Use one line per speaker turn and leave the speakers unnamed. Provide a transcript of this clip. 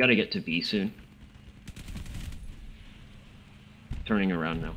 Gotta get to B soon. Turning around now.